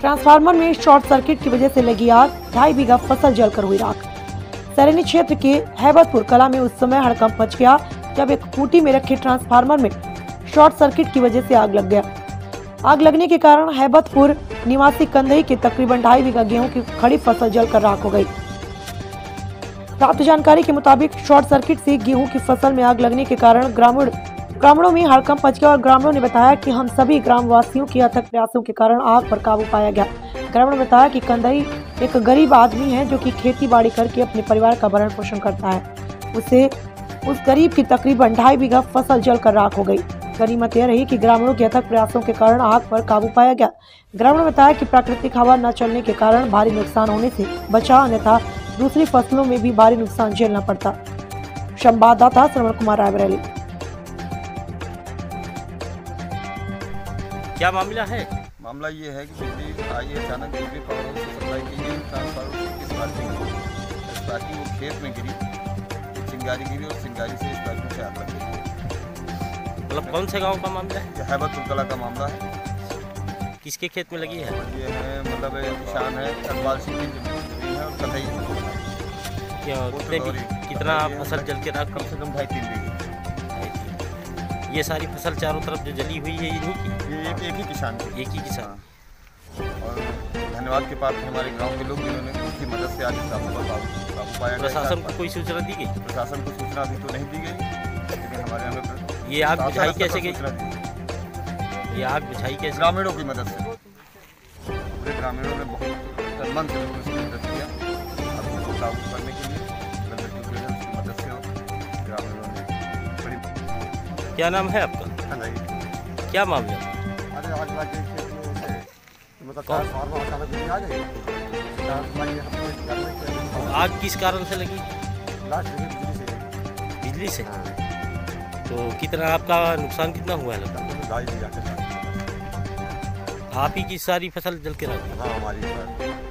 Transformer में short circuit की वजह से लगी आग, ढाई बीघा फ़सल जलकर हुई राख। सैनी क्षेत्र के हैबतपुर कला में उस समय हड़कंप मच गया, जब एक खूटी में रखे ट्रांसफार्मर में शॉर्ट सर्किट की वजह से आग लग गया। आग लगने के कारण हैबतपुर निवासी कंदई के तकरीबन ढाई बीघा गेहूँ की खड़ी फ़सल जलकर राख हो गई। प्राप्त जानकारी के मुताबिक शॉर्ट सर्किट से गेहूँ की फ़सल में आग लगने के कारण ग्रामीण ग्रामीणों में हड़कंप मच गया और ग्रामीणों ने बताया कि हम सभी ग्रामवासियों के अथक प्रयासों के कारण आग पर काबू पाया गया। ग्रामीणों ने बताया कि कंदई एक गरीब आदमी है जो कि खेती बाड़ी करके अपने परिवार का भरण पोषण करता है। उसे, उस गरीब की तकरीबन ढाई बीघा फ़सल जलकर राख हो गई। गनीमत यह रही कि ग्रामीणों के अथक प्रयासों के कारण आग पर काबू पाया गया। ग्रामीणों ने बताया कि प्राकृतिक हवा न चलने के कारण भारी नुकसान होने से बचा अन्यथा दूसरी फ़सलों में भी भारी नुकसान झेलना पड़ता। संवाददाता श्रवण कुमार रायबरेली। क्या मामला है? मामला ये है कि बिजली आई अचानक बिजली पावर हाउस से सप्लाई की गई ट्रांसफार्मर की स्पार्किंग स्पार्किंग वो खेत में गिरी। चिंगारी गिरी और चिंगारी से स्पार्किंग से आग लग गई। मतलब कौन से गाँव का मामला है? ये हैबत कला का मामला है। किसके खेत में लगी है? ये है मतलब किसान है अकबाल सिंह की ज़मीन है और कथई तो कितना फ़सल जल के राख कम से कम? ढाई तीन बीघे। ये सारी फ़सल चारों तरफ़ जो जली हुई है इन्हीं की। ये एक एक ही किसान एक ही किसान। हाँ। और धन्यवाद के पात्र हमारे गाँव के लोग जिन्होंने उनकी मदद से आज काबू काबू पाया प्रशासन को कोई सूचना दी गई? प्रशासन को सूचना अभी तो नहीं दी गई लेकिन हमारे यहाँ ये आग बुझाई कैसे गई। ये आग बुझाई कैसे ग्रामीणों की मदद से। पूरे ग्रामीणों ने बहुत तन से उसकी मदद किया क्या नाम है आपका? क्या मामला? अरे आज मतलब आग किस कारण से लगी? बिजली से। हाँ, तो कितना आपका नुकसान कितना हुआ है लगता आप ही की सारी फ़सल जल के रख हाँ हमारी